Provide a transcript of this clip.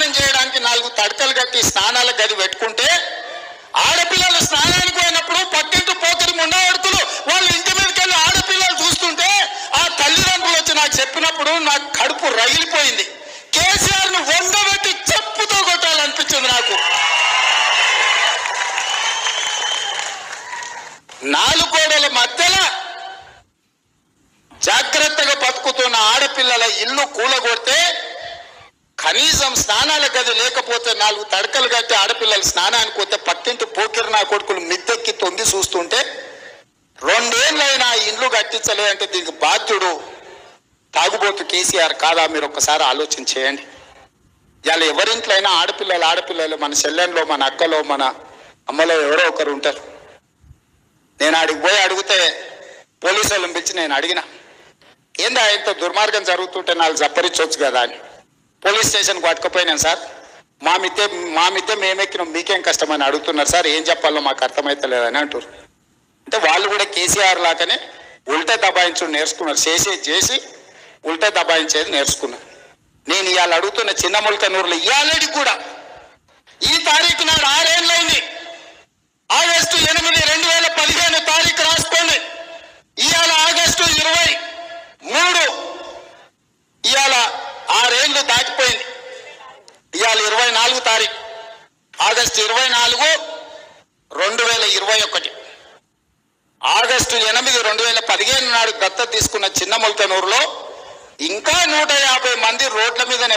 స్నానం చేయడానికి నాలుగు తడకలు కట్టి స్నానాల గది పెట్టుకుంటే ఆడపిల్లలు స్నానానికి పోయినప్పుడు పక్కింటి పోకరి ముండవడుకులు వాళ్ళు ఇంటి మీదకెళ్ళి ఆడపిల్లలు చూస్తుంటే ఆ తల్లిదండ్రులు వచ్చి నాకు చెప్పినప్పుడు నాకు కడుపు రగిలిపోయింది. కేసీఆర్ను వండబెట్టి చెప్పుతో కొట్టాలనిపించింది నాకు. నాలుగు గోడల మధ్యలో జాగ్రత్తగా బతుకుతున్న ఆడపిల్లల ఇల్లు కూలగొడితే కనీసం స్నానాల గది లేకపోతే నాలుగు తడకలు కట్టి ఆడపిల్లలు స్నానానికి పోతే పక్కింటి పోకిరి నా కొడుకులు మిద్దెక్కి తొంగి చూస్తుంటే రెండేళ్ళైనా ఇండ్లు కట్టించలే అంటే దీనికి బాధ్యుడు తాగుబోతు కేసీఆర్ కాదా? మీరు ఒక్కసారి ఆలోచన చేయండి. ఇవాళ ఎవరింట్లైనా అయినా ఆడపిల్లలు ఆడపిల్లలు మన చెల్లెంలో మన అక్కలో మన అమ్మలో ఎవరో ఒకరు ఉంటారు. నేను ఆడికి పోయి అడిగితే పోలీసు వాళ్ళని పిలిచి నేను అడిగిన ఏందా ఇంత దుర్మార్గం జరుగుతుంటే నాకు జప్పరించవచ్చు కదా అని. పోలీస్ స్టేషన్కి పట్టుకుపోయినాను సార్. మా మిద్దె మా మిద్దె మేమెక్కినాం. మీకేం కష్టమని అడుగుతున్నారు సార్. ఏం చెప్పాలో మాకు అర్థమైతలేదని అంటారు అంటే వాళ్ళు కూడా కేసీఆర్ లాగానే ఉల్టా దబాయించడం నేర్చుకున్నారు. చేసే చేసి ఉల్టా దబాయించేది నేర్చుకున్నారు. నేను ఇవాళ అడుగుతున్న చిన్న ముల్కనూరులో ఇవాళకి కూడా ఈ తారీఖు నాడు ఆరేళ్ళైంది ఆగస్టు ఎనిమిది రెండు వేల పదిహేను తారీఖు రాసుకోండి ఇవాళ ఆగస్టు ఇరవై మూడు ఇవాళ ఆరేళ్ళు దాటిపోయింది ఇవాళ ఇరవై నాలుగు తారీఖు. ఆగస్టు ఇరవై నాలుగు రెండు వేల ఇరవై ఒకటి. ఆగస్టు ఎనిమిది రెండు వేల పదిహేను నాడు దత్త తీసుకున్న చిన్న ముల్కనూరులో ఇంకా నూట యాభై మంది రోడ్ల మీదనే